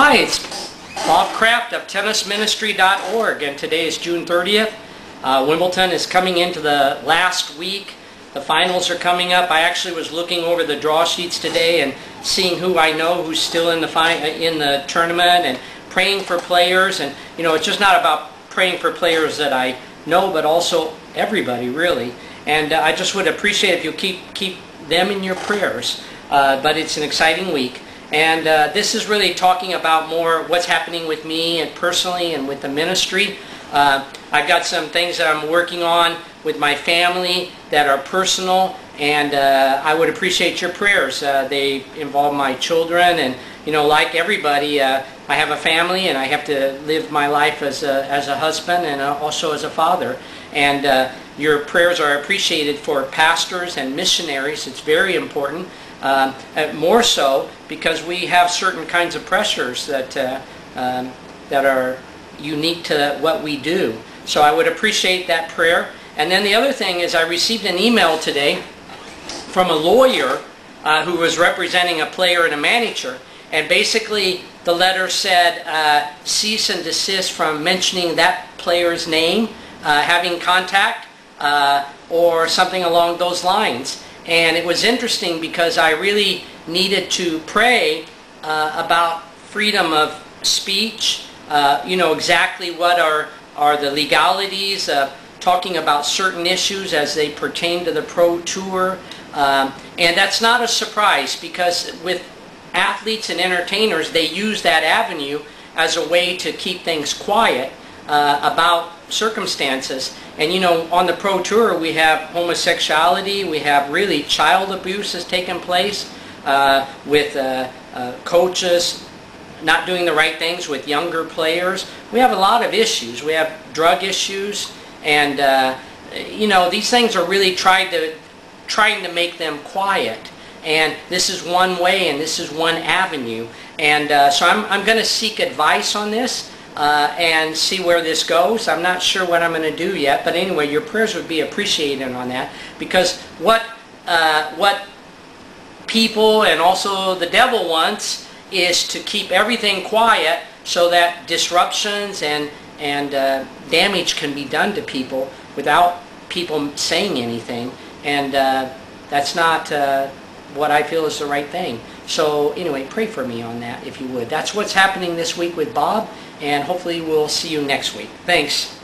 Hi, it's Bob Kraft of tennisministry.org and today is June 30th. Uh, Wimbledon is coming into the last week. The finals are coming up. I actually was looking over the draw sheets today and seeing who I know who's still in the fi- in the tournament and praying for players and you know it's just not about praying for players that I know but also everybody really. And uh, I just would appreciate if you keep keep them in your prayers. Uh, but it's an exciting week. And uh, this is really talking about more what's happening with me and personally and with the ministry. Uh, I've got some things that I'm working on with my family that are personal, and uh, I would appreciate your prayers. Uh, they involve my children, and you know, like everybody, uh, I have a family, and I have to live my life as a, as a husband and uh, also as a father. And your prayers are appreciated for pastors and missionaries. It's very important. Um, more so because we have certain kinds of pressures that uh, um, that are unique to what we do. So I would appreciate that prayer. And then the other thing is I received an email today from a lawyer uh, who was representing a player and a manager. And basically the letter said uh, cease and desist from mentioning that player's name, uh, having contact, or something along those lines. And it was interesting because I really needed to pray uh, about freedom of speech, uh, you know, exactly what are, are the legalities, uh, talking about certain issues as they pertain to the Pro Tour. Um, and that's not a surprise because with athletes and entertainers, they use that avenue as a way to keep things quiet uh, about circumstances. And you know, on the Pro Tour, we have homosexuality, we have really child abuse has taken place uh, with uh, uh, coaches not doing the right things with younger players. We have a lot of issues. We have drug issues, and uh, you know, these things are really tried to trying to make them quiet. And this is one way, and this is one avenue. And uh, so I'm, I'm going to seek advice on this uh, and see where this goes. I'm not sure what I'm going to do yet, but anyway, your prayers would be appreciated on that because what uh, what people and also the devil wants is to keep everything quiet so that disruptions and and uh, damage can be done to people without people saying anything, and uh, that's not uh, what I feel is the right thing. So anyway, pray for me on that if you would. That's what's happening this week with Bob, and hopefully we'll see you next week. Thanks.